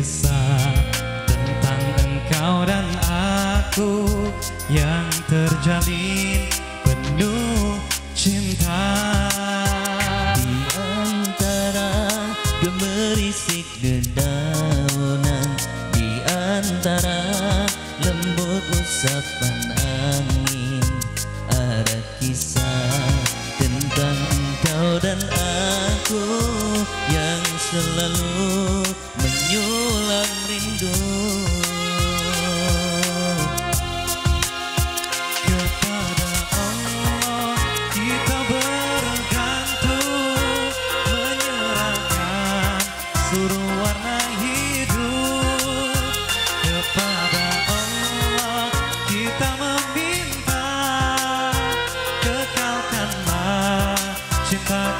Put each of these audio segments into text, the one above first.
kisah tentang engkau dan aku Yang terjalin penuh cinta. Di antara gemerisik dedaunan Di antara lembut usapan angin Ada kisah tentang engkau dan aku Yang selalu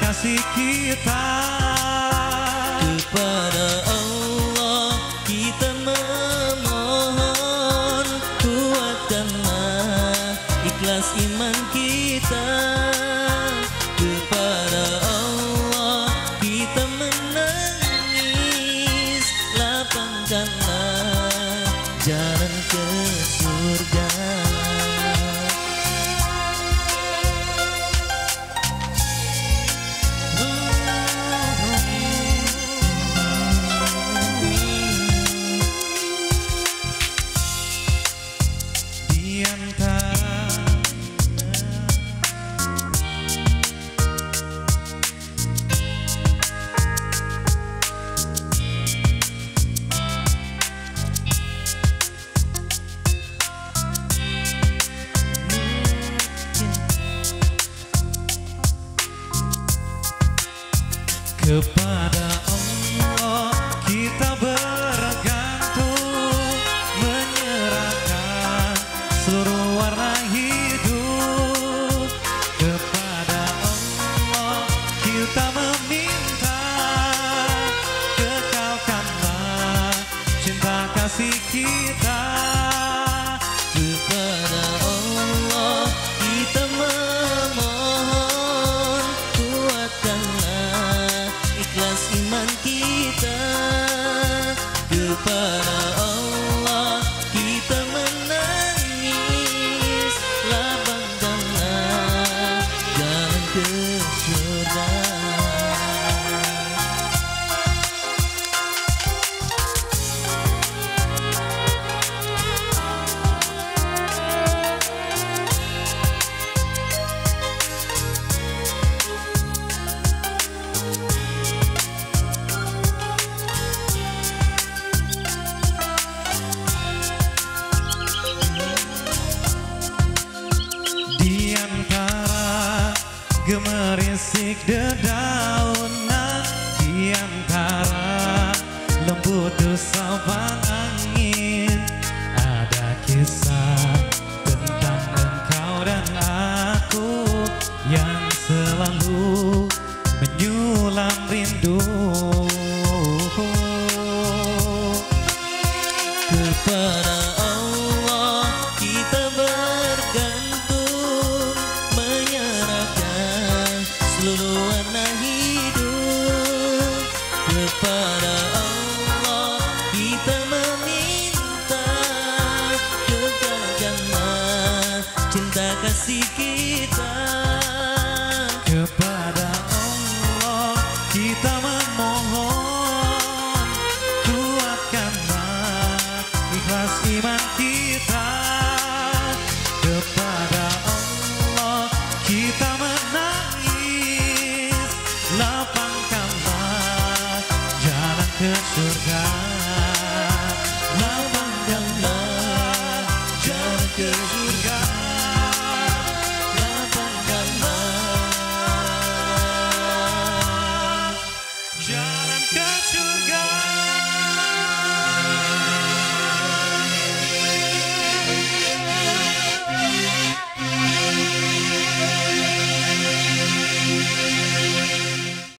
kasih kita. Kepada Allah kita memohon Kuatkanlah ikhlas iman kita. Kepada Allah kita menangis Lapangkanlah jalan ke Kepada Allah kita bergantung Menyerahkan seluruh warna hidup. Kepada Allah kita meminta Kekalkanlah cinta kasih kita gemerisik dedaunan Di antara lembut desapan angin. Ada kisah tentang engkau dan aku Yang selalu menyulam rindu kasih kita. Kepada Allah kita memohon Kuatkanlah ikhlas iman kita. Kepada Allah kita menangis Lapangkanlah jalan ke surga